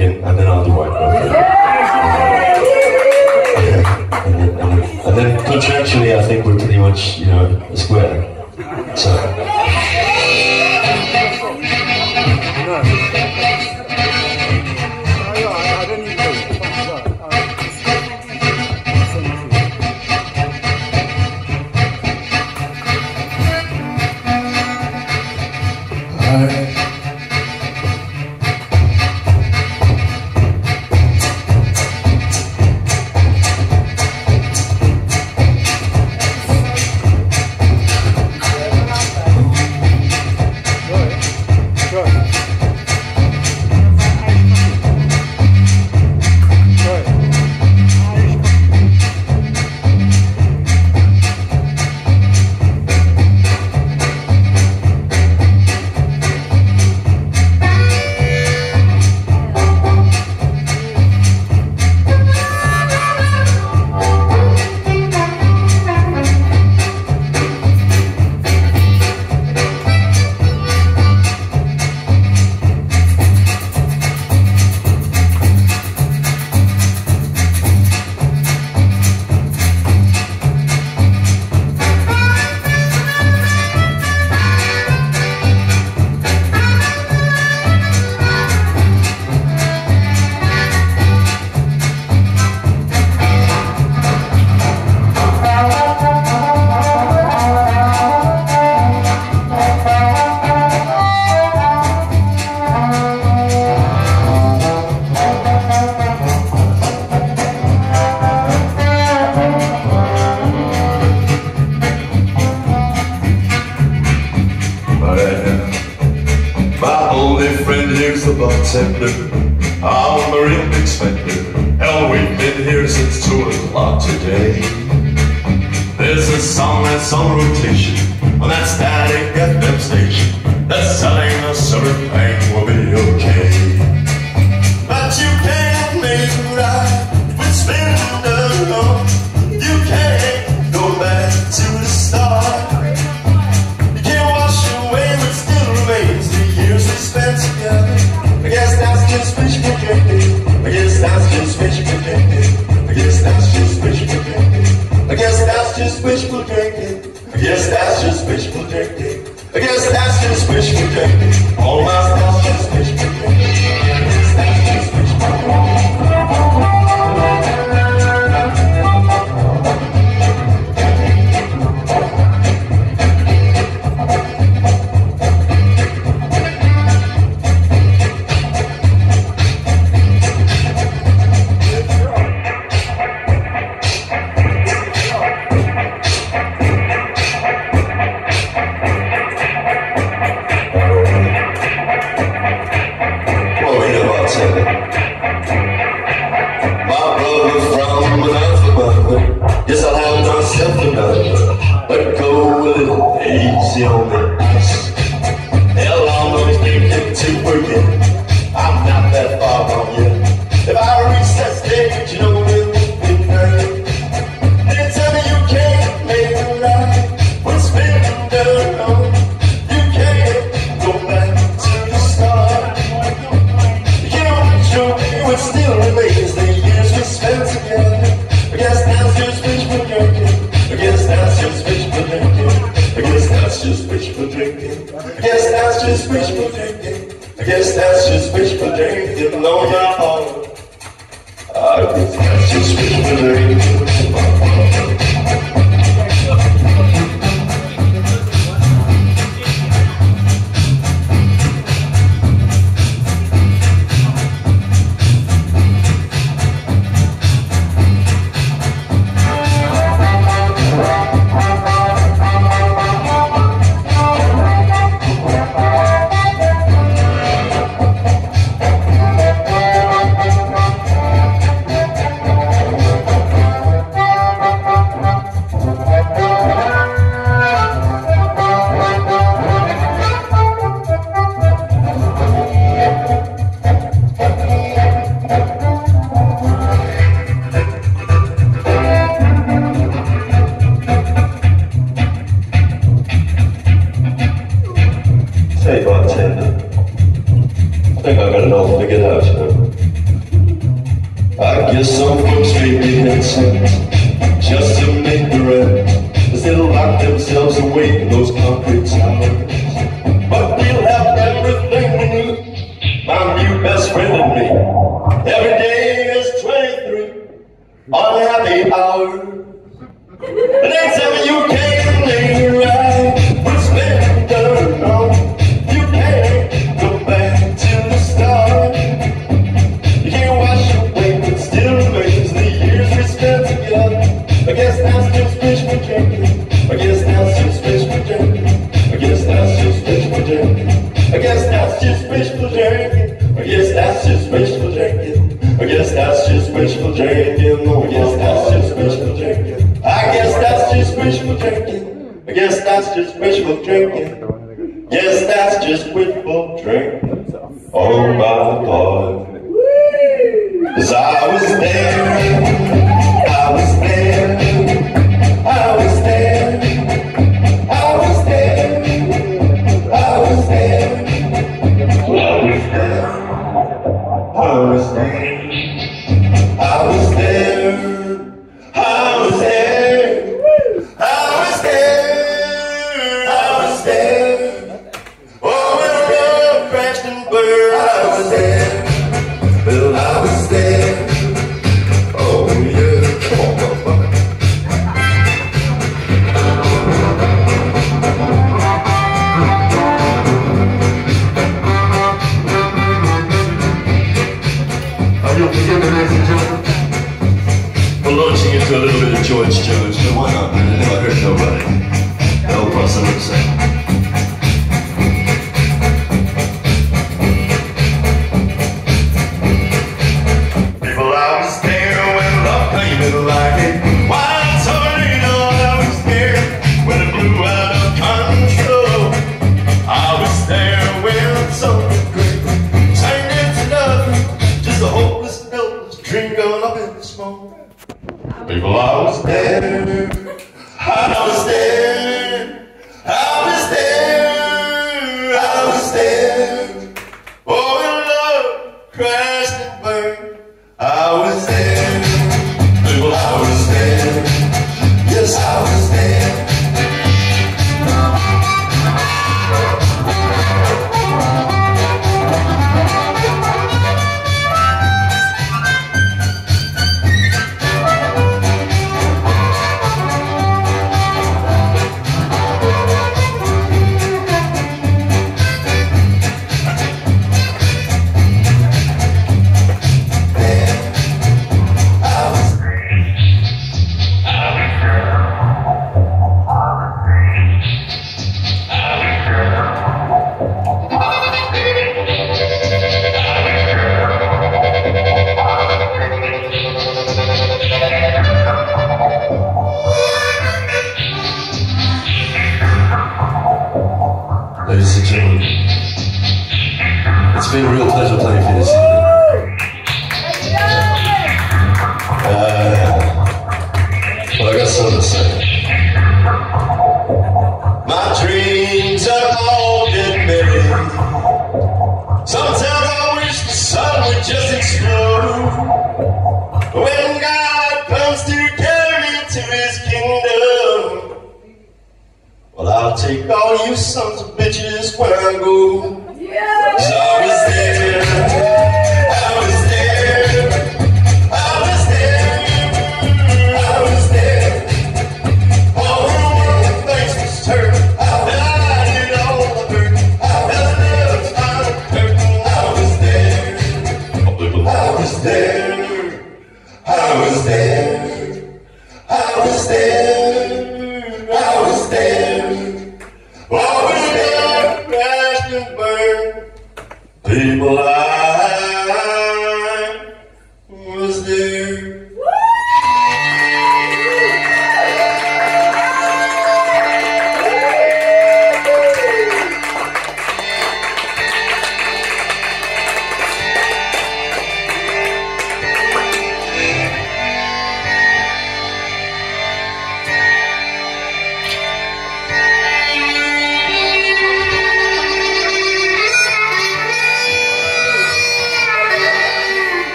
and, and then I'll do white okay. and, then, and, then, I think we're pretty much, you know, square. So. at them station that's selling a certain. someone treating that shit Just to make the rent As they'll lock themselves away in those concrete towers But we'll have everything we need My new best friend and me Every day is 23 Unhappy hour. The next time you can just wishful drinking. I guess that's just wishful drinking. I guess that's just wishful drinking. I guess that's just wishful drinking. I guess that's just wishful drinking. Yes, that's just wishful.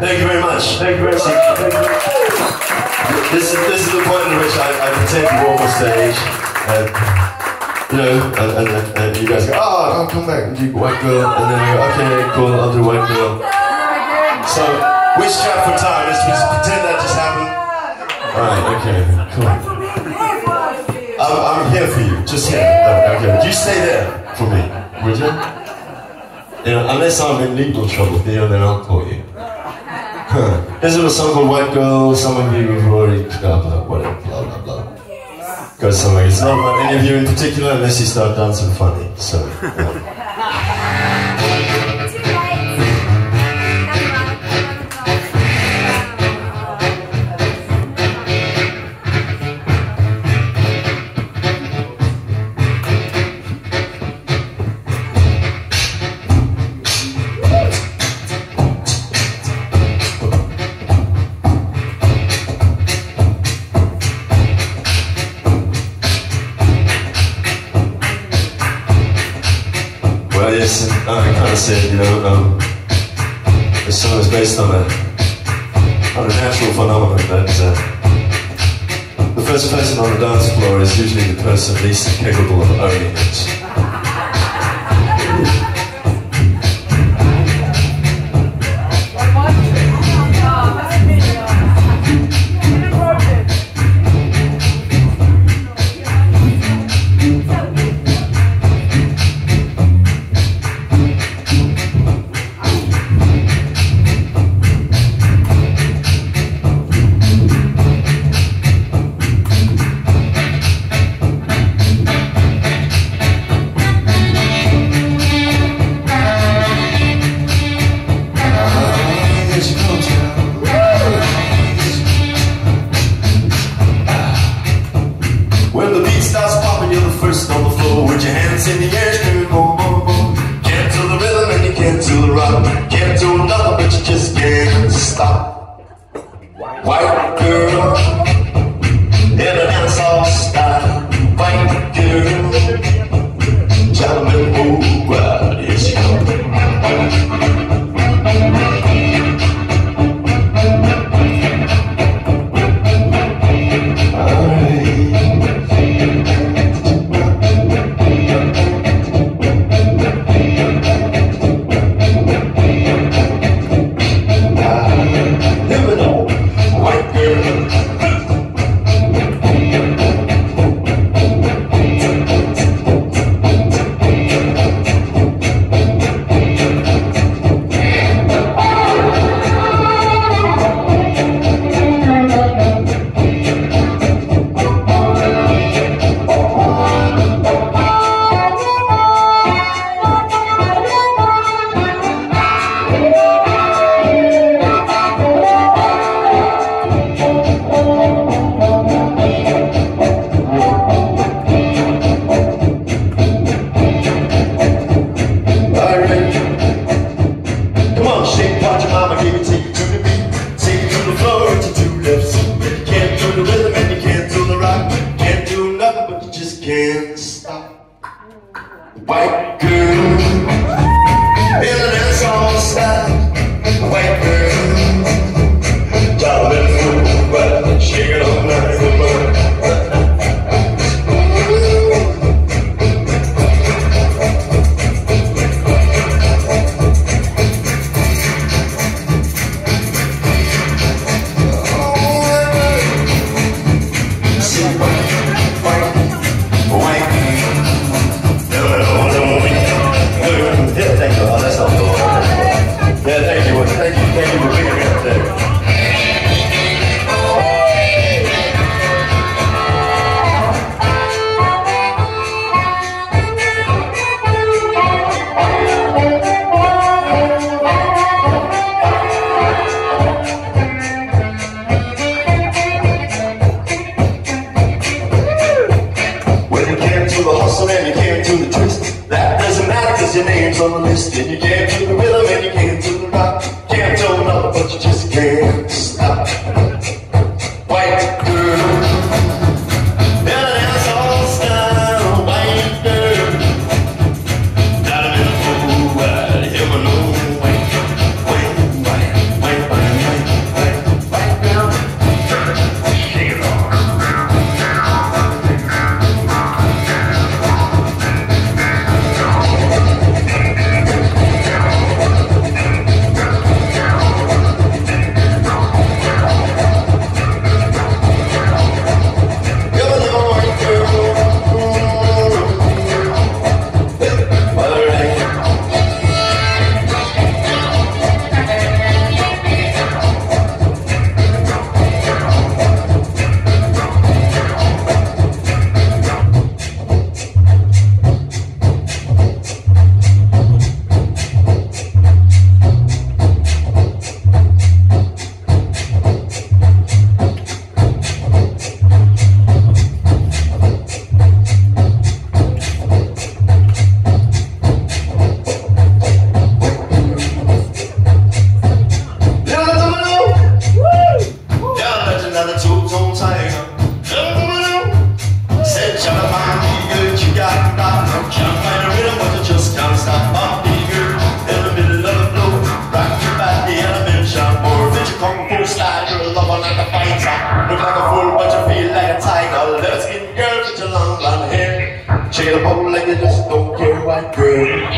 Thank you very much. Thank you very much. This is, this is the point at which I, I pretend to walk on stage. And, you know, and, and, and you guys go, ah, oh, I'll come back and do white girl. And then I go, okay, cool, I'll do white girl. So, we strap for time. Let's just pretend that just happened. Alright, okay, cool. I'm, I'm here for you, just here. Okay, you stay there for me would you? You know, unless I'm in legal trouble, you know, then I'll call you. There's a little song called White Girl, some of you have already blah blah whatever, blah blah blah. Somewhere. It's not about any of you in particular unless you start dancing funny. So yeah. Phenomenon that uh, the first person on the dance floor is usually the person least capable of owning it. keep a long blonde hair. Shake it up, like you just don't care what girl.